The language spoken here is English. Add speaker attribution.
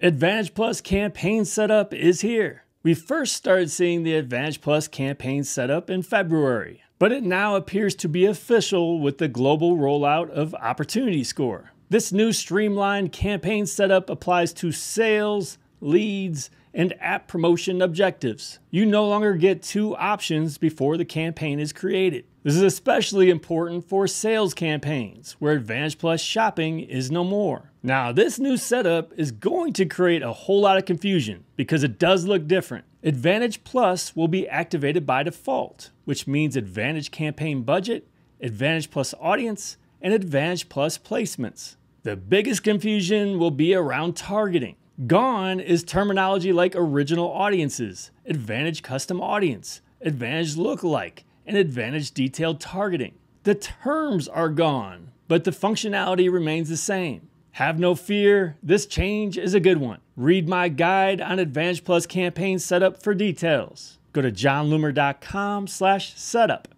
Speaker 1: Advantage Plus campaign setup is here. We first started seeing the Advantage Plus campaign setup in February, but it now appears to be official with the global rollout of Opportunity Score. This new streamlined campaign setup applies to sales, leads, and app promotion objectives. You no longer get two options before the campaign is created. This is especially important for sales campaigns, where Advantage Plus shopping is no more. Now, this new setup is going to create a whole lot of confusion because it does look different. Advantage Plus will be activated by default, which means Advantage Campaign Budget, Advantage Plus Audience, and Advantage Plus Placements. The biggest confusion will be around targeting. Gone is terminology like original audiences, Advantage Custom Audience, Advantage Lookalike, and Advantage Detailed Targeting. The terms are gone, but the functionality remains the same. Have no fear, this change is a good one. Read my guide on Advantage Plus campaign setup for details. Go to jonloomer.com slash setup.